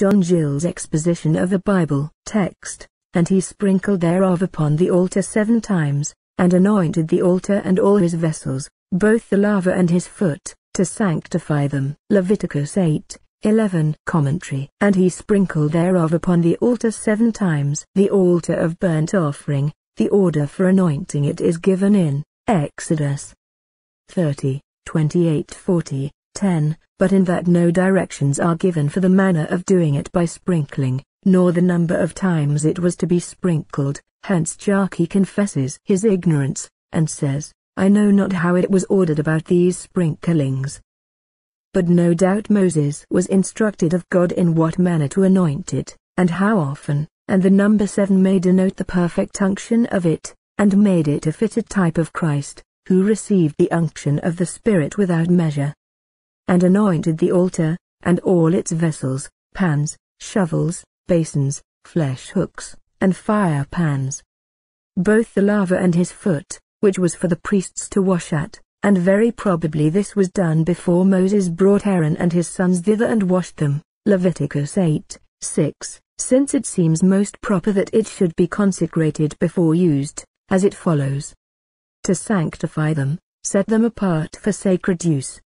John Gill's exposition of a Bible text, and he sprinkled thereof upon the altar seven times, and anointed the altar and all his vessels, both the laver and his foot, to sanctify them. Leviticus 8, 11 Commentary And he sprinkled thereof upon the altar seven times. The altar of burnt offering, the order for anointing it is given in Exodus 30, 28 40, 10, but in that no directions are given for the manner of doing it by sprinkling, nor the number of times it was to be sprinkled, hence Jarchi confesses his ignorance, and says, I know not how it was ordered about these sprinklings. But no doubt Moses was instructed of God in what manner to anoint it, and how often, and the number seven may denote the perfect unction of it, and made it a fitted type of Christ, who received the unction of the Spirit without measure. And anointed the altar, and all its vessels, pans, shovels, basins, flesh hooks, and fire pans. Both the laver and his foot, which was for the priests to wash at, and very probably this was done before Moses brought Aaron and his sons thither and washed them. Leviticus 8, 6, since it seems most proper that it should be consecrated before used, as it follows. To sanctify them, set them apart for sacred use,